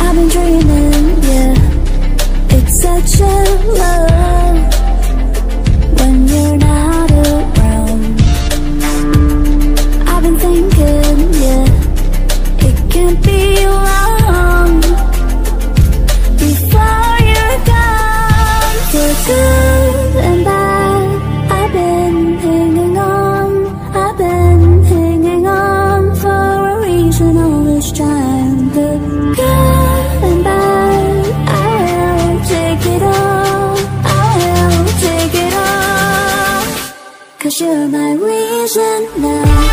I've been dreaming, yeah. It's such a love. you're my reason now?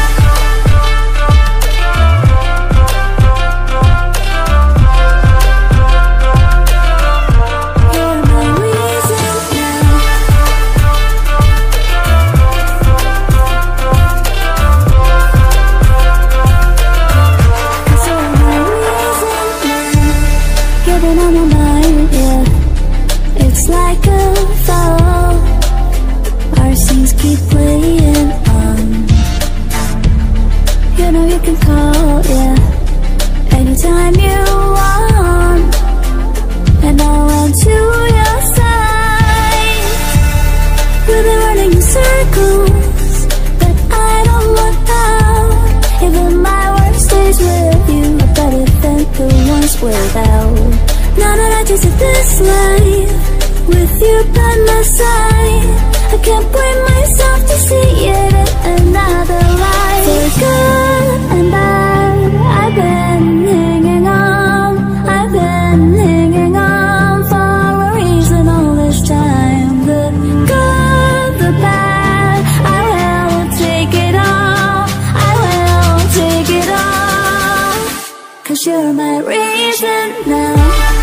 Can call, yeah. Anytime you want And I'll run to your side. We've been running in circles But I don't want out. Even my worst days with you Are better than the ones without. Now that I tasted this life With you by my side I can't blame Cause you're my reason now.